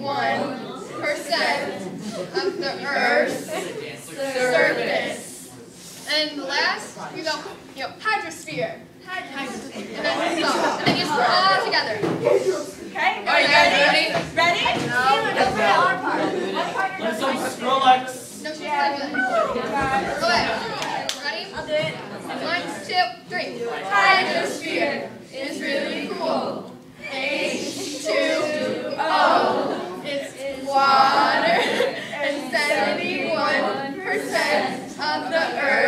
One of the Earth's surface. And last, we go, you know, hydrosphere. Hydrosphere. And then stop. And then just all together. Okay? Are you guys ready? Ready? No. Let's go, Skrillex. No, she's yeah. Go ahead. Ready? I'll do it. One, two, three. Hydrosphere. of the earth.